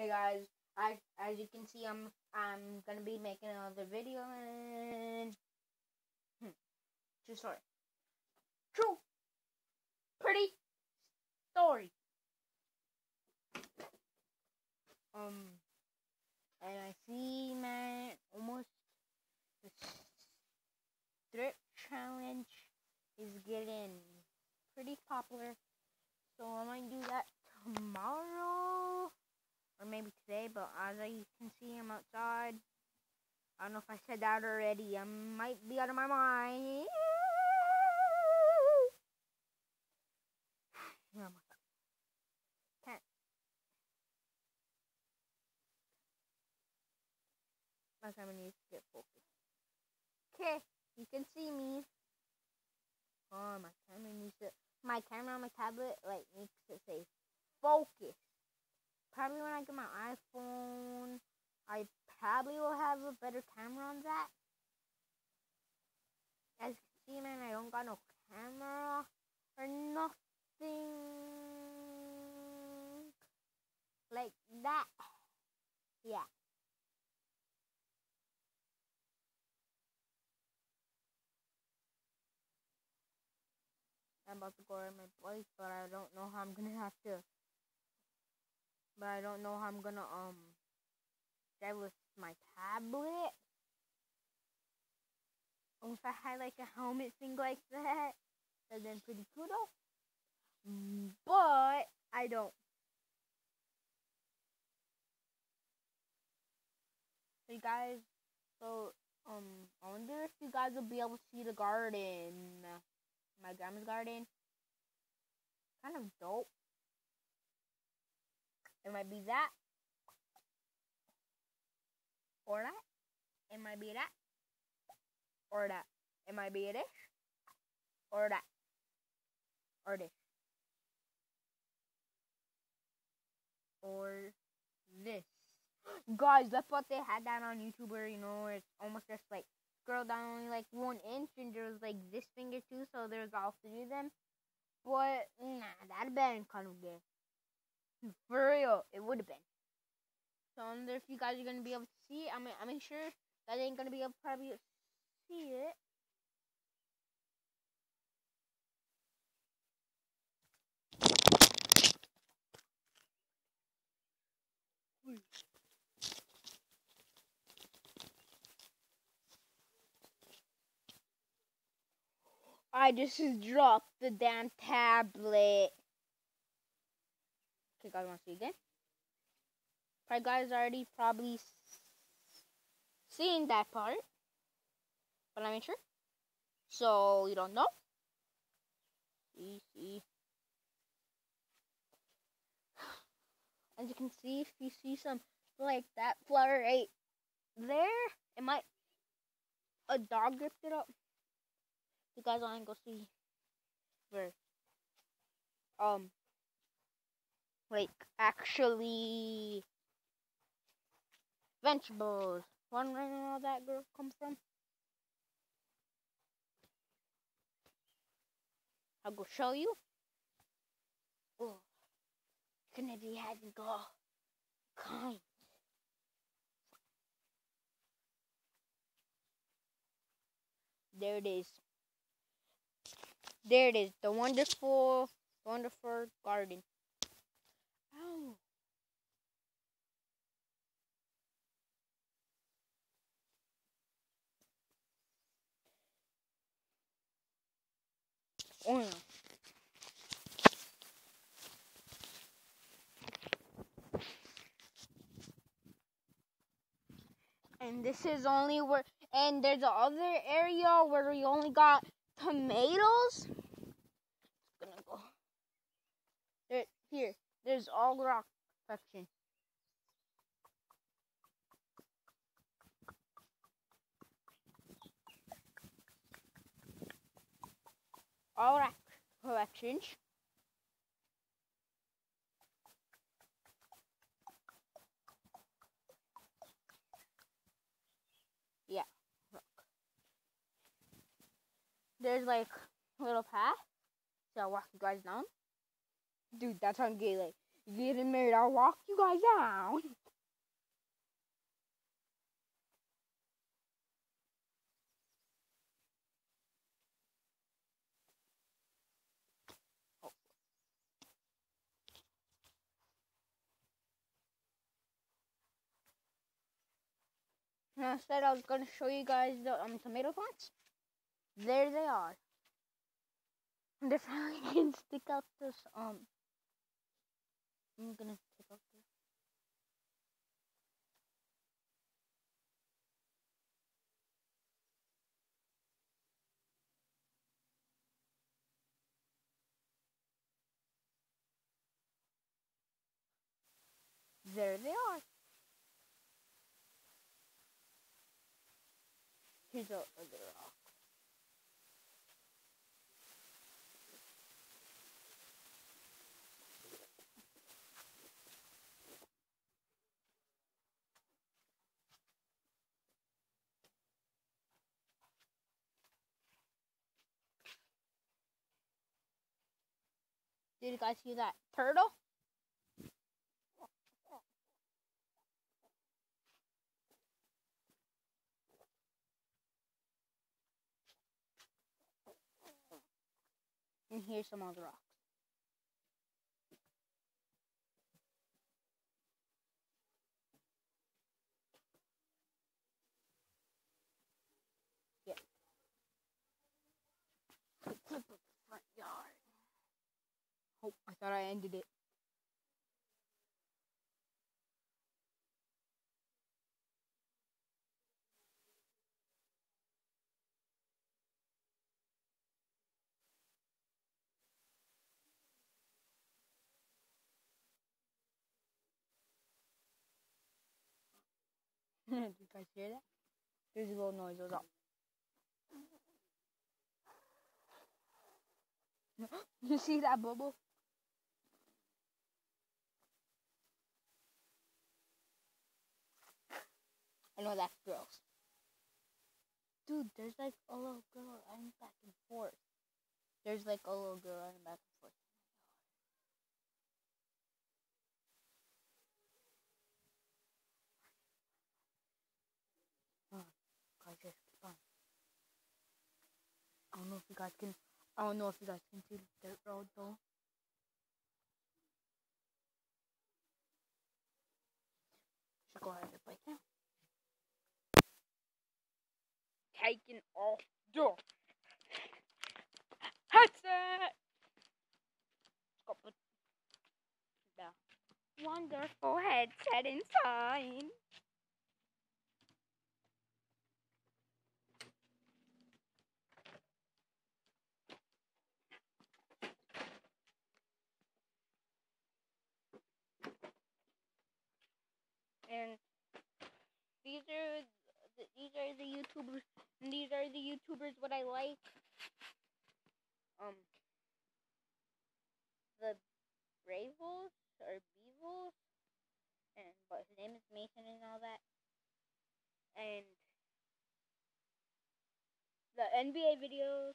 Hey guys, I as you can see, I'm I'm gonna be making another video and hmm, true story, true, pretty story. Um, and I see man almost the strip challenge is getting pretty popular, so I might do that tomorrow. or maybe today, but as I can see, I'm outside. I don't know if I said that already. I might be out of my mind. My camera needs to get focused. Okay, you can see me. Oh, my camera needs to. My camera on my tablet like makes it say focus probably when I get my iPhone, I probably will have a better camera on that. As you can see, man, I don't got no camera or nothing like that. Yeah. I'm about to go to my place, but I don't know how I'm gonna have to but I don't know how I'm gonna um drive with my tablet. If I had like a helmet thing like that, that'd been pretty cool though. But I don't. Hey guys, so um, I wonder if you guys will be able to see the garden, my grandma's garden. Kind of dope. It might be that. Or that. It might be that. Or that. It might be this. Or that. Or this. Or this. Guys, that's what they had that on YouTuber, you know, it's almost just like scroll down only like one inch and there was like this finger too, so there's all three of them. But nah, that'd been kind of good. For real, it would have been. So I wonder if you guys are gonna be able to see it. I mean, I mean, sure, that ain't gonna be able to probably see it. I just dropped the damn tablet. Okay, guys, want to see again? Probably guys already probably seen that part, but I'm not sure. So you don't know. See. As you can see, if you see some like that flower right there, it might a dog ripped it up. You guys want to go see where? Um, like actually vegetables. Wondering where all that girl come from? I'll go show you. Oh, Kennedy had to go kind. There it is. There it is. The wonderful, wonderful garden. Oil. And this is only where, and there's the other area where we only got tomatoes. It's gonna go. There, there's all rock section. all corrections. Yeah, look. There's like a little path. So I'll walk you guys down. Dude, that's on gay. Getting married. I'll walk you guys down. And I said I was going to show you guys the um, tomato plants. There they are. And they finally can stick out this, um, I'm gonna stick out this. There they are. Here's a other rock. Did you guys see that turtle? And here's some other rocks. Yeah. The clip of the front yard. Oh, I thought I ended it. Did you guys hear that? There's a little noise goes up. you see that bubble? Know that's gross. Dude, there's like a little girl running back and forth. There's like a little girl running back and forth. Oh, guys, just keep on. I don't know if you guys can. I don't know if you guys can see the dirt road though. Should go ahead and bike now. Taking off the headset. The wonderful headset inside. and these are these are the YouTubers. These are the YouTubers what I like. Um, the Bravels or Beevils, and but his name is Mason and all that, and the NBA videos.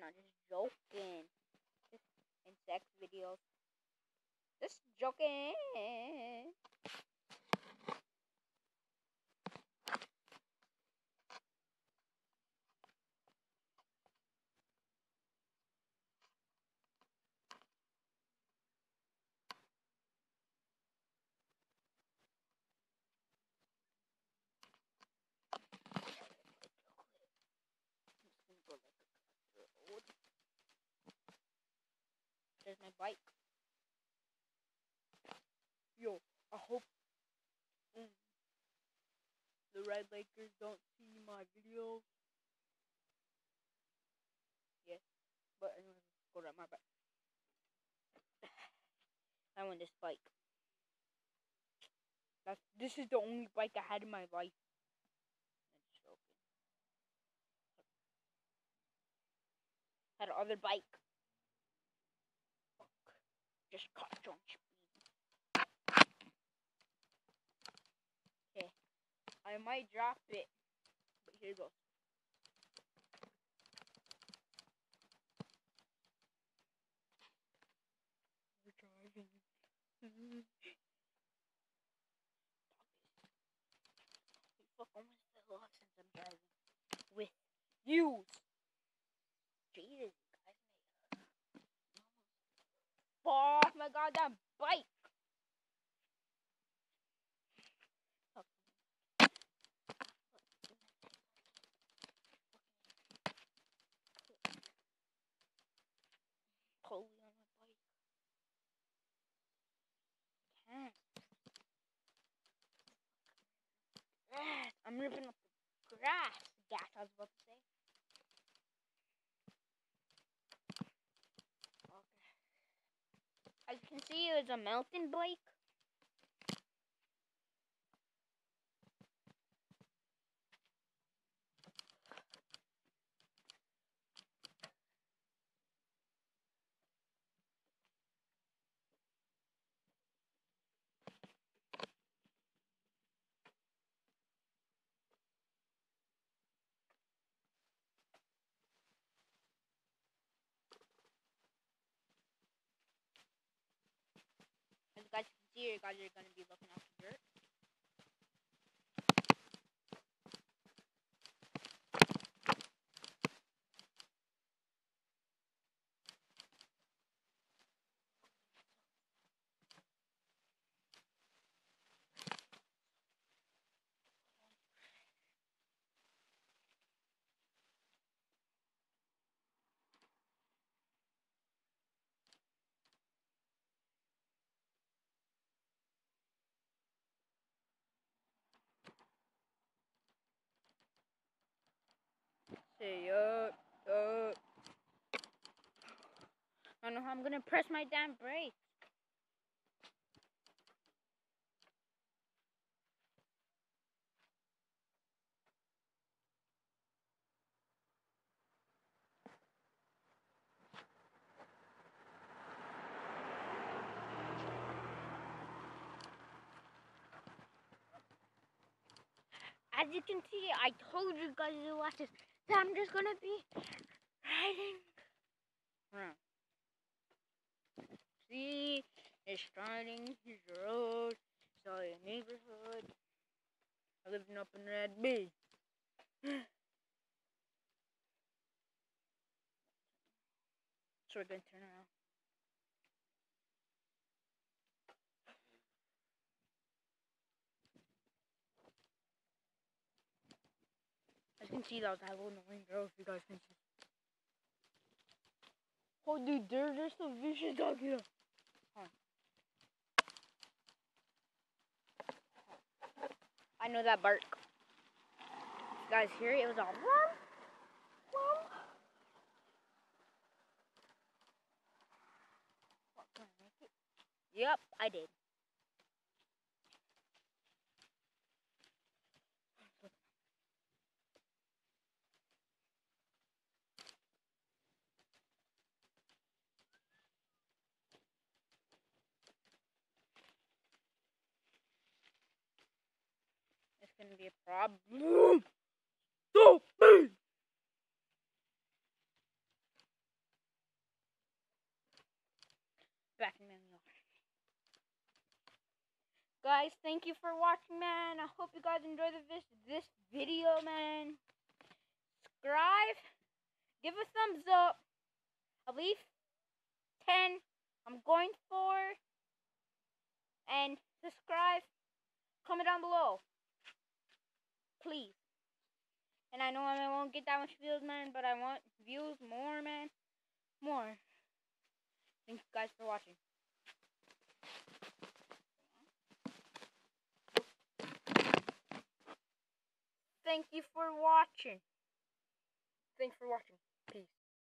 Not just joking. Sex videos. Just joking. I'm just gonna go like across the road. There's my bike. Yo, I hope mm, the Red Lakers don't see my videos. Yes, but anyways, let's go to my bike. I want this bike. That's this is the only bike I had in my life. Had another bike. Just caught on speed. Okay. I might drop it, but here goes. We're driving. fuck almost fell off since I'm driving with you. Jesus, guys, fall off my goddamn bike. Holy on my bike. Can't. Ugh, I'm ripping up grass. Gat, I was about to say. Okay. As you can see, it's a mountain bike. As you guys can see, you guys are going to be looking the dirt. Say up, up. I don't know how I'm gonna press my damn brake. As you can see, I told you guys to watch this. So I'm just gonna be riding around. Hmm. See, it's starting his road, all your neighborhood. I living up in Red B. so we're gonna turn around. Can see, that that little annoying girl. If you guys can see. Oh, dude, there's just a vicious dog here. On. I know that bark. You guys hear it? It was all. Yep, I did. Be a problem. Back in. Guys, thank you for watching, man. I hope you guys enjoy the this this video, man. Subscribe, give a thumbs up. At least ten. I'm going for, and subscribe. Comment down below please. And I know I won't get that much views, man, but I want views more, man. More. Thank you guys for watching. Thank you for watching. Thanks for watching.